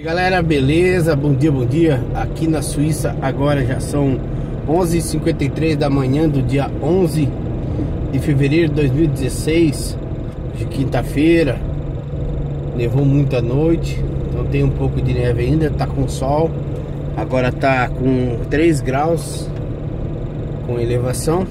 E galera, beleza? Bom dia, bom dia. Aqui na Suíça agora já são 11h53 da manhã do dia 11 de fevereiro de 2016, de quinta-feira. Nevou muita noite, então tem um pouco de neve ainda, tá com sol. Agora tá com 3 graus com elevação.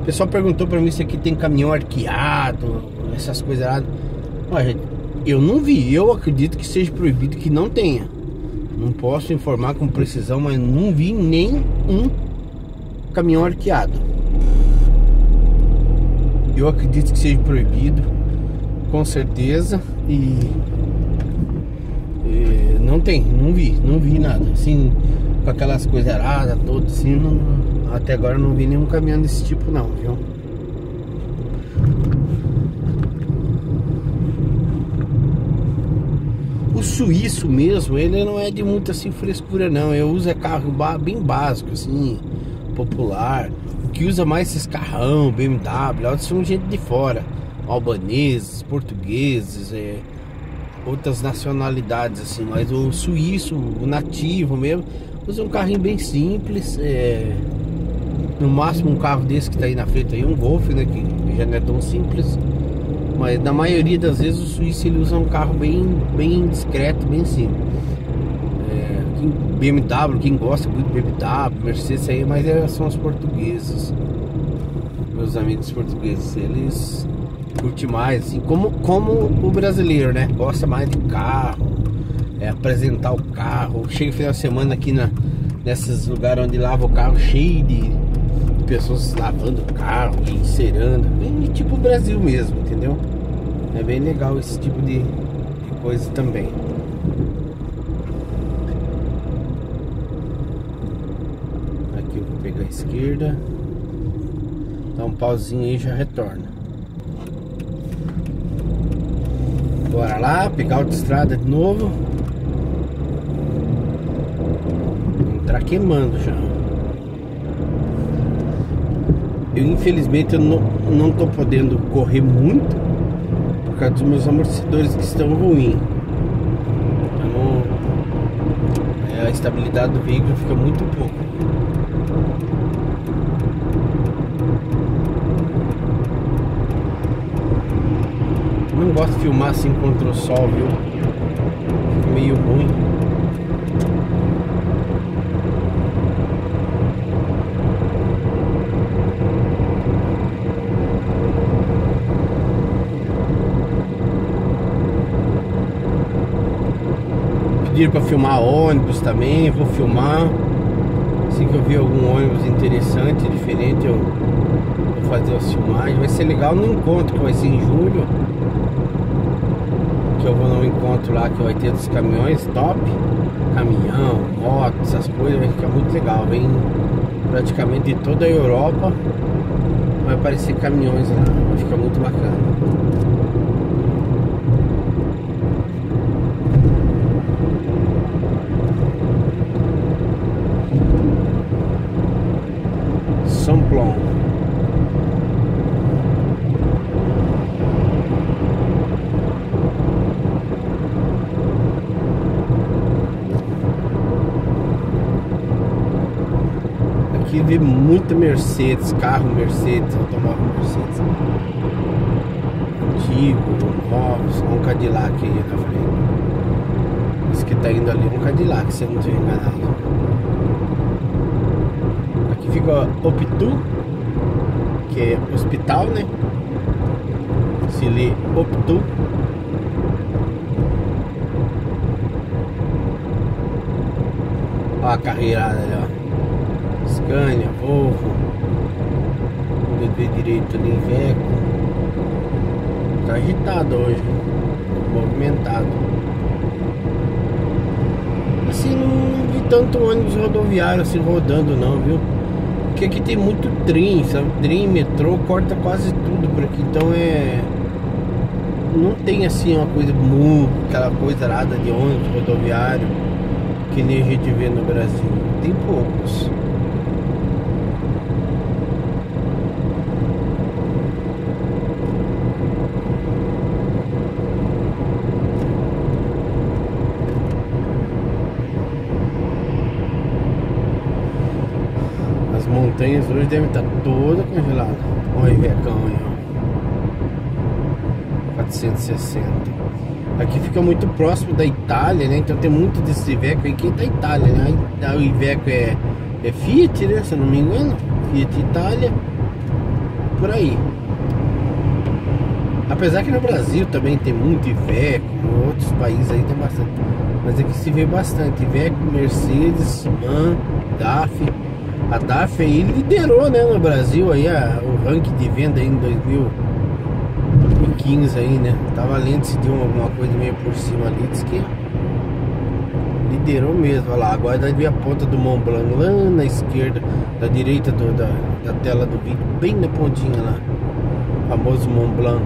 O pessoal perguntou para mim se aqui tem caminhão arqueado, essas coisas lá. Olha, eu não vi, eu acredito que seja proibido que não tenha. Não posso informar com precisão, mas não vi nem um caminhão arqueado. Eu acredito que seja proibido, com certeza. E, e não tem, não vi, não vi nada. Assim, com aquelas coisas aradas todas, assim, não, até agora não vi nenhum caminhão desse tipo não, viu? Suíço mesmo, ele não é de muita assim frescura não. Eu uso é carro bem básico, assim, popular. O que usa mais esses carrão, BMW, são gente de fora. Albaneses, portugueses, é, outras nacionalidades, assim, mas o suíço, o nativo mesmo, usa um carrinho bem simples. É, no máximo um carro desse que tá aí na frente aí, um Golf, né? Que já não é tão simples. Mas na maioria das vezes o suíço ele usa um carro bem, bem discreto, bem simples. É, BMW, quem gosta muito de BMW, Mercedes aí, mas é, são os portugueses. Meus amigos portugueses, eles curtem mais, assim, como, como o brasileiro, né? Gosta mais de carro, é, apresentar o carro. Chega final de semana aqui na, nesses lugares onde lava o carro cheio de pessoas lavando o carro, encerando, bem tipo Brasil mesmo, entendeu? É bem legal esse tipo de, de coisa também. Aqui eu vou pegar a esquerda, dar um pauzinho aí e já retorna. Bora lá, pegar outra estrada de novo. Entrar queimando já. Eu infelizmente eu não, não tô podendo correr muito por causa dos meus amortecedores que estão ruins. Então é, a estabilidade do veículo fica muito pouco. não gosto de filmar assim contra o sol, viu? Fica meio ruim. Pediram para filmar ônibus também, vou filmar. Assim que eu ver algum ônibus interessante, diferente, eu vou fazer as filmagens. Vai ser legal no encontro que vai ser em julho. Que eu vou no encontro lá que vai ter dos caminhões top. Caminhão, moto, essas coisas, vai ficar muito legal. Vem praticamente de toda a Europa. Vai aparecer caminhões lá, vai ficar muito bacana. Aqui vê muito Mercedes, carro Mercedes, automóvel Mercedes. Antigo, novos, um Cadillac aí na frente. Esse que tá indo ali é um Cadillac, se eu não estiver enganado. Aqui fica Optu, que é hospital, né? Se lê Optu. Olha a carreirada ali, ó. Scania, Volvo, o direito ali, Iveco. Tá agitado hoje, movimentado. Assim, não vi tanto ônibus rodoviário assim rodando não, viu? Porque aqui tem muito trem, sabe? Trem, metrô, corta quase tudo por aqui, então é... Não tem assim uma coisa muito, aquela coisa nada de ônibus rodoviário que nem a gente vê no Brasil. Tem poucos. Montanhas hoje devem estar toda congelada. Olha o Ivecão aí, ó. 460. Aqui fica muito próximo da Itália, né? Então tem muito desse Iveco aí que é da Itália, né? O Iveco é, é Fiat, né? Se eu não me engano. Fiat Itália. Por aí. Apesar que no Brasil também tem muito Iveco, em outros países aí tem bastante. Mas aqui se vê bastante Iveco, Mercedes, MAN, DAF. A DAF aí liderou né, no Brasil aí a, o ranking de venda aí em 2015 aí, né? Tava lendo se deu alguma coisa meio por cima ali, diz que liderou mesmo. Olha lá, agora dá ver a ponta do Mont Blanc lá na esquerda, da direita do, da, da tela do vídeo, bem na pontinha lá. Famoso Mont Blanc.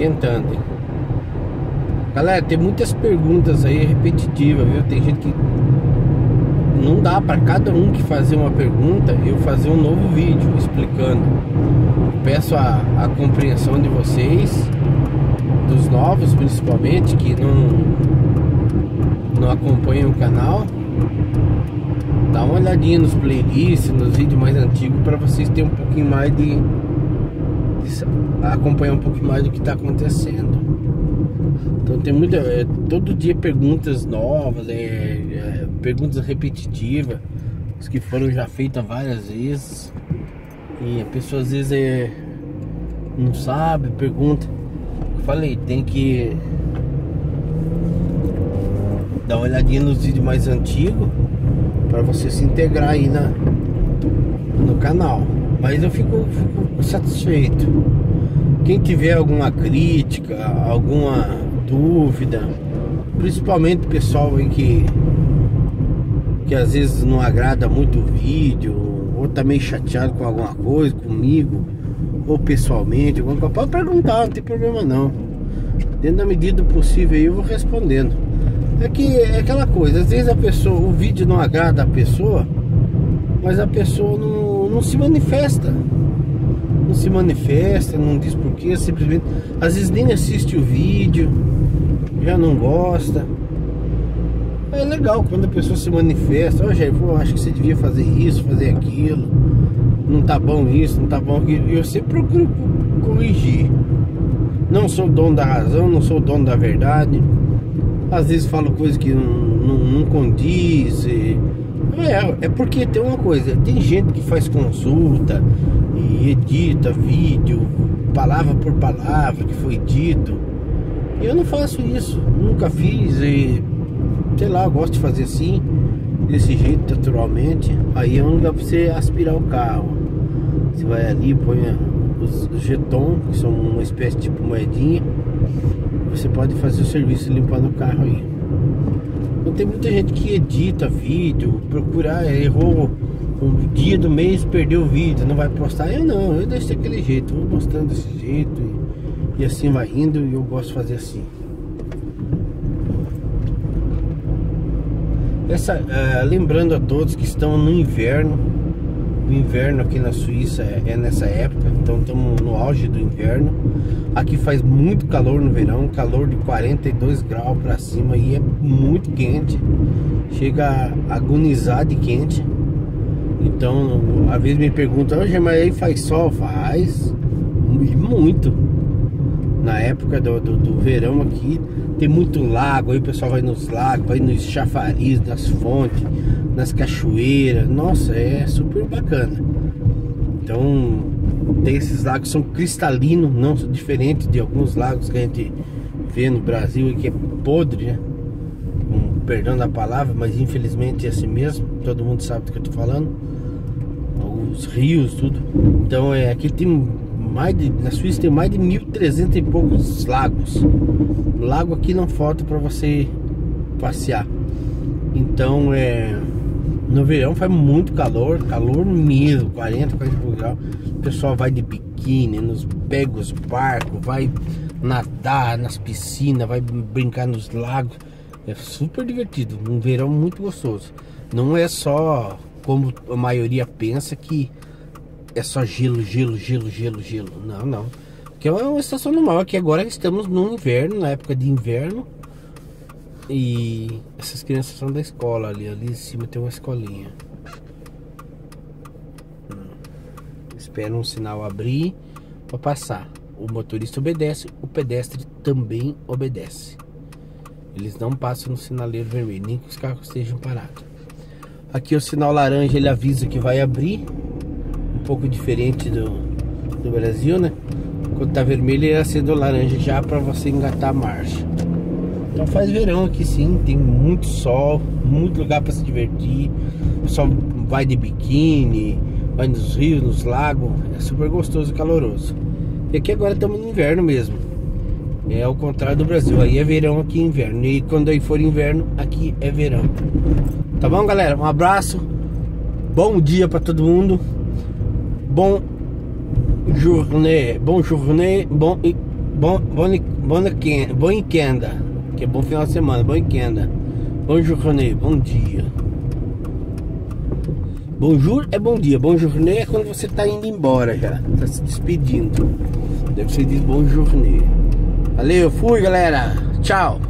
Esquentando. Hein? Galera, tem muitas perguntas aí repetitivas, viu? Tem gente que não dá para cada um que fazer uma pergunta eu fazer um novo vídeo explicando. Peço a, a compreensão de vocês, dos novos principalmente, que não, não acompanham o canal. Dá uma olhadinha nos playlists, nos vídeos mais antigos para vocês terem um pouquinho mais de acompanhar um pouco mais do que está acontecendo. Então tem muita. É, todo dia perguntas novas, é, é, perguntas repetitivas, que foram já feitas várias vezes. E a pessoa às vezes é, não sabe, pergunta. Eu falei, tem que dar uma olhadinha nos vídeos mais antigos para você se integrar aí na, no canal. Mas eu fico, fico satisfeito. Quem tiver alguma crítica, alguma dúvida, principalmente o pessoal aí que, que às vezes não agrada muito o vídeo, ou tá meio chateado com alguma coisa, comigo, ou pessoalmente, pode perguntar, não tem problema não. Dentro da medida do possível eu vou respondendo. É que é aquela coisa, às vezes a pessoa, o vídeo não agrada a pessoa, mas a pessoa não, não se manifesta. Não se manifesta, não diz porquê, simplesmente. Às vezes nem assiste o vídeo, já não gosta. É legal quando a pessoa se manifesta, ó oh, Jair, pô, acho que você devia fazer isso, fazer aquilo. Não tá bom isso, não tá bom aquilo. Eu sempre procuro corrigir. Não sou dono da razão, não sou dono da verdade. Às vezes falo coisas que não, não, não condiz. E é, é porque tem uma coisa, tem gente que faz consulta e edita vídeo, palavra por palavra que foi dito. Eu não faço isso, nunca fiz e sei lá, gosto de fazer assim, desse jeito naturalmente. Aí é um lugar pra você aspirar o carro. Você vai ali, põe os jetons, que são uma espécie de tipo moedinha. Você pode fazer o serviço limpando o carro aí. Então tem muita gente que edita vídeo, procurar, errou um dia do mês, perdeu o vídeo, não vai postar. Eu não, eu deixo daquele jeito, vou mostrando desse jeito e, e assim vai indo e eu gosto de fazer assim. Essa, uh, lembrando a todos que estão no inverno, o inverno aqui na Suíça é, é nessa época, então estamos no auge do inverno. Aqui faz muito calor no verão, calor de 42 graus para cima e é muito quente. Chega a agonizar de quente. Então, às vezes me perguntam, hoje mas aí faz sol? Faz. Muito. Na época do, do, do, verão aqui, tem muito lago, aí o pessoal vai nos lagos, vai nos chafariz, nas fontes, nas cachoeiras. Nossa, é super bacana. Então, esses lagos são cristalinos, não diferente de alguns lagos que a gente vê no Brasil e que é podre, né? Perdão da palavra, mas infelizmente é assim mesmo. Todo mundo sabe do que eu tô falando. Os rios, tudo. Então, é, aqui tem mais de, na Suíça tem mais de 1.300 e poucos lagos. Lago aqui não falta para você passear. Então, é no verão faz muito calor, calor mesmo, 40, 40 graus. O pessoal vai de biquíni, nos pega os barcos, vai nadar nas piscinas, vai brincar nos lagos. É super divertido, um verão muito gostoso. Não é só como a maioria pensa que é só gelo, gelo, gelo, gelo, gelo. Não, não. Que é uma estação normal. Aqui agora estamos no inverno, na época de inverno. E essas crianças são da escola ali. Ali em cima tem uma escolinha. Espera um sinal abrir para passar. O motorista obedece, o pedestre também obedece. Eles não passam no sinaleiro vermelho, nem que os carros estejam parados. Aqui o sinal laranja ele avisa que vai abrir. Um pouco diferente do, do Brasil, né? Quando tá vermelho ele acende o laranja já para você engatar a marcha. Então faz verão aqui sim, tem muito sol, muito lugar para se divertir. O pessoal vai de biquíni, vai nos rios, nos lagos, é super gostoso e caloroso. E aqui agora estamos no inverno mesmo. É ao contrário do Brasil, aí é verão, aqui é inverno. E quando aí for inverno, aqui é verão. Tá bom, galera? Um abraço. Bom dia para todo mundo. Bom journée, bom journée, bom bom bom bom bom weekend, que é bom final de semana, bom weekend. Bom journée, bom dia. Bonjour é bom dia, bom journée é quando você tá indo embora já, tá se despedindo. Deve ser diz bom journée. Valeu, fui galera. Tchau.